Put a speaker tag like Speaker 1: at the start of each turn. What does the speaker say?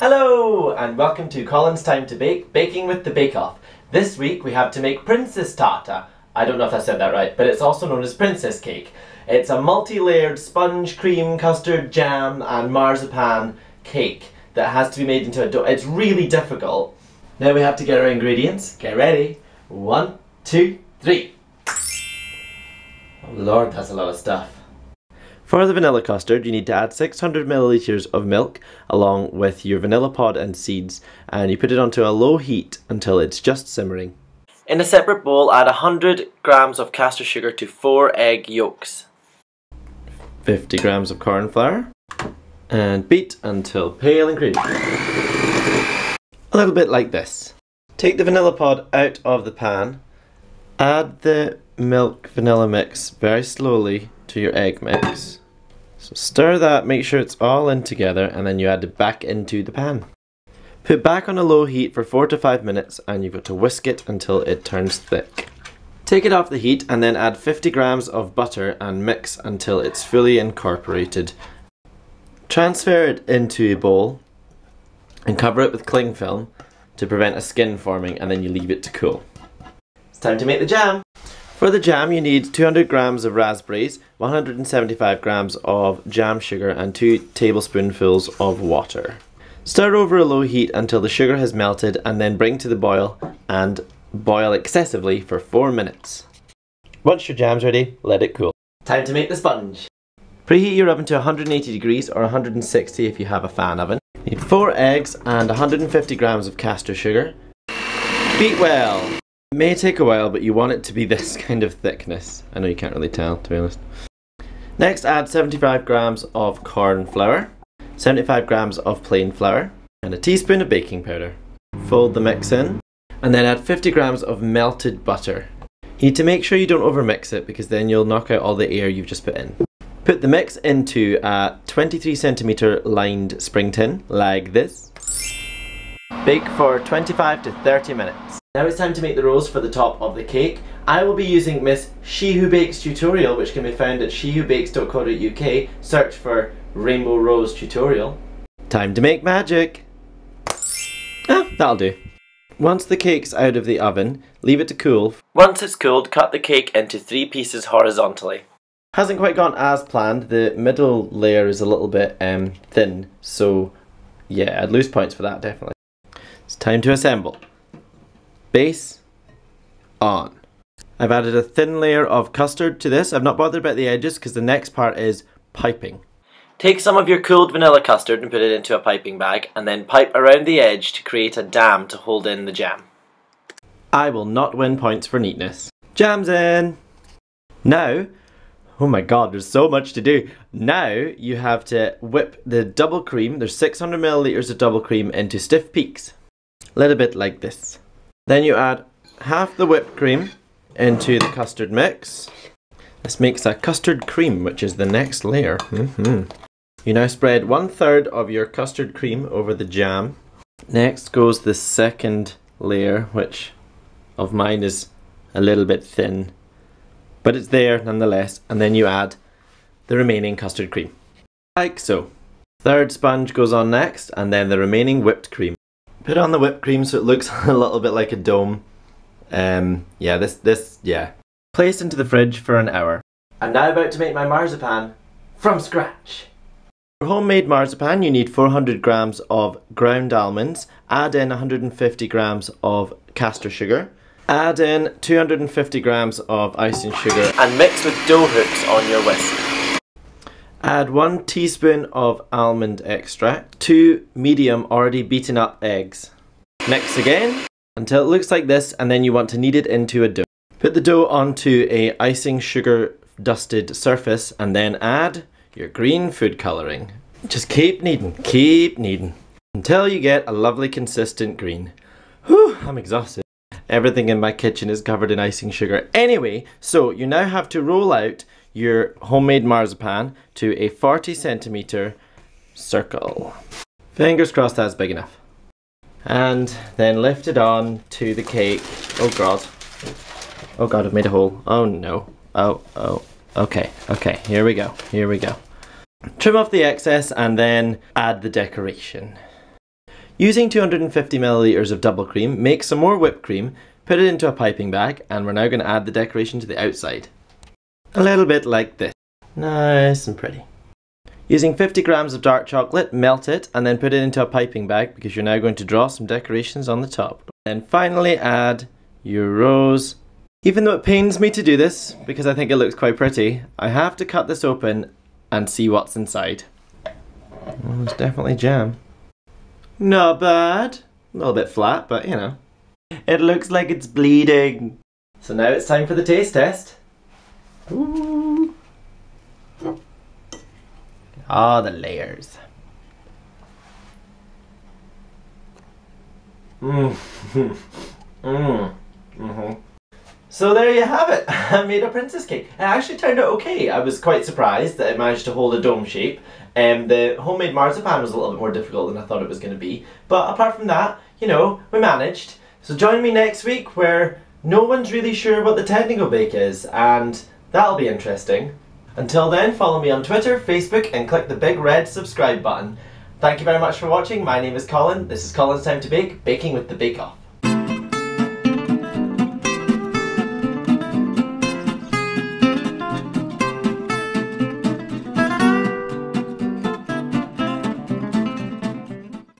Speaker 1: Hello and welcome to Colin's Time to Bake, Baking with the Bake Off. This week we have to make Prinsesstarta. I don't know if I said that right, but it's also known as Princess Cake. It's a multi-layered sponge, cream, custard, jam and marzipan cake that has to be made into a dough. It's really difficult. Now we have to get our ingredients. Get ready. One, two, three. Oh lord, that's a lot of stuff. For the vanilla custard, you need to add 600 milliliters of milk along with your vanilla pod and seeds, and you put it onto a low heat until it's just simmering. In a separate bowl, add 100 grams of caster sugar to 4 egg yolks, 50 grams of corn flour, and beat until pale and creamy. A little bit like this. Take the vanilla pod out of the pan, add the milk vanilla mix very slowly to your egg mix. So stir that, make sure it's all in together, and then you add it back into the pan. Put back on a low heat for 4 to 5 minutes and you've got to whisk it until it turns thick. Take it off the heat and then add 50 grams of butter and mix until it's fully incorporated. Transfer it into a bowl and cover it with cling film to prevent a skin forming and then you leave it to cool. It's time to make the jam! For the jam you need 200 grams of raspberries, 175 grams of jam sugar and 2 tablespoonfuls of water. Stir over a low heat until the sugar has melted and then bring to the boil and boil excessively for 4 minutes. Once your jam's ready, let it cool. Time to make the sponge. Preheat your oven to 180 degrees or 160 if you have a fan oven. Need 4 eggs and 150 grams of caster sugar. Beat well. May take a while, but you want it to be this kind of thickness. I know you can't really tell, to be honest. Next, add 75 grams of corn flour, 75 grams of plain flour, and a teaspoon of baking powder. Fold the mix in, and then add 50 grams of melted butter. You need to make sure you don't overmix it because then you'll knock out all the air you've just put in. Put the mix into a 23 centimeter lined spring tin, like this. Bake for 25 to 30 minutes. Now it's time to make the rose for the top of the cake. I will be using Miss She Who Bakes tutorial which can be found at shewhobakes.co.uk. Search for Rainbow Rose tutorial. Time to make magic! Ah, that'll do. Once the cake's out of the oven, leave it to cool. Once it's cooled, cut the cake into three pieces horizontally. Hasn't quite gone as planned, the middle layer is a little bit um, thin, so yeah, I'd lose points for that definitely. It's time to assemble. Base on. I've added a thin layer of custard to this. I've not bothered about the edges because the next part is piping. Take some of your cooled vanilla custard and put it into a piping bag and then pipe around the edge to create a dam to hold in the jam. I will not win points for neatness. Jam's in! Now, oh my god, there's so much to do. Now you have to whip the double cream, there's 600 milliliters of double cream into stiff peaks. A little bit like this. Then you add half the whipped cream into the custard mix. This makes a custard cream, which is the next layer. Mm -hmm. You now spread one third of your custard cream over the jam. Next goes the second layer, which of mine is a little bit thin, but it's there nonetheless. And then you add the remaining custard cream, like so. Third sponge goes on next, and then the remaining whipped cream. Put on the whipped cream so it looks a little bit like a dome. Um, yeah, this, this, yeah. Place into the fridge for an hour. I'm now about to make my marzipan from scratch. For homemade marzipan, you need 400 grams of ground almonds, add in 150 grams of caster sugar, add in 250 grams of icing sugar, and mix with dough hooks on your whisk. Add one teaspoon of almond extract, two medium already beaten up eggs. Mix again until it looks like this and then you want to knead it into a dough. Put the dough onto a icing sugar dusted surface and then add your green food colouring. Just keep kneading, keep kneading until you get a lovely consistent green. Whew, I'm exhausted. Everything in my kitchen is covered in icing sugar. Anyway, so you now have to roll out your homemade marzipan to a 40 centimeter circle. Fingers crossed that's big enough. And then lift it on to the cake. Oh god. Oh god, I've made a hole. Oh no. Oh, oh. Okay, okay, here we go, here we go. Trim off the excess and then add the decoration. Using 250 milliliters of double cream, make some more whipped cream, put it into a piping bag, and we're now going to add the decoration to the outside. A little bit like this. Nice and pretty. Using 50 grams of dark chocolate, melt it and then put it into a piping bag because you're now going to draw some decorations on the top. And finally add your rose. Even though it pains me to do this, because I think it looks quite pretty, I have to cut this open and see what's inside. Oh, it's definitely jam. Not bad. A little bit flat, but you know. It looks like it's bleeding. So now it's time for the taste test. Ooh. Ah, the layers. Mmm. Mmm. Mm-hmm. So there you have it. I made a princess cake. It actually turned out okay. I was quite surprised that it managed to hold a dome shape. And um, the homemade marzipan was a little bit more difficult than I thought it was going to be. But apart from that, you know, we managed. So join me next week where no one's really sure what the technical bake is and that'll be interesting. Until then, follow me on Twitter, Facebook, and click the big red subscribe button. Thank you very much for watching. My name is Colin. This is Colin's Time to Bake, baking with the Bake Off.